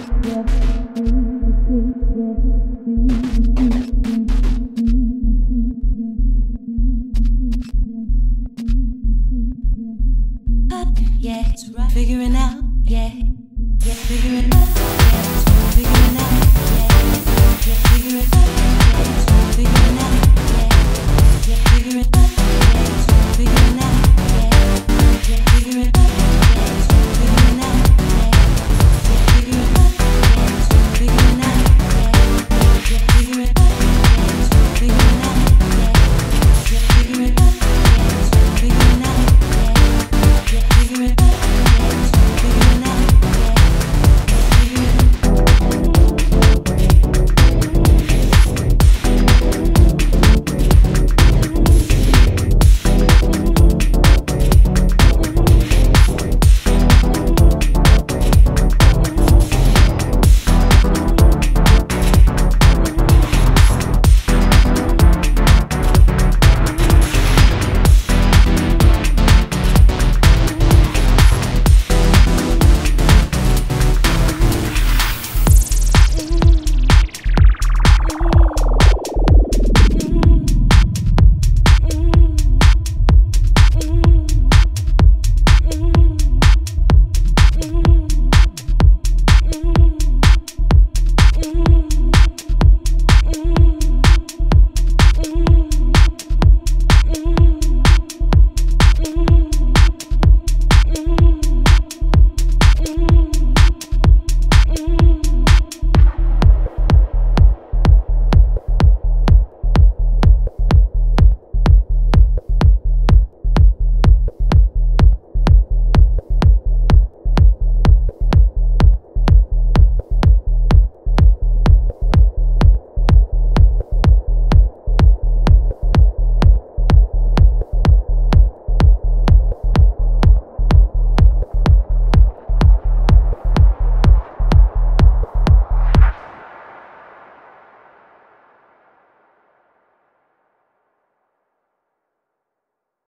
Yeah.